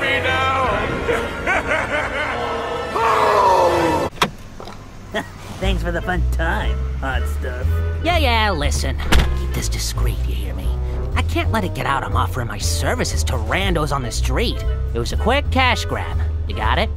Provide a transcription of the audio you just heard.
me now! Thanks for the fun time, hot stuff. Yeah, yeah, listen. Keep this discreet, you hear me? I can't let it get out I'm offering my services to randos on the street. It was a quick cash grab. You got it?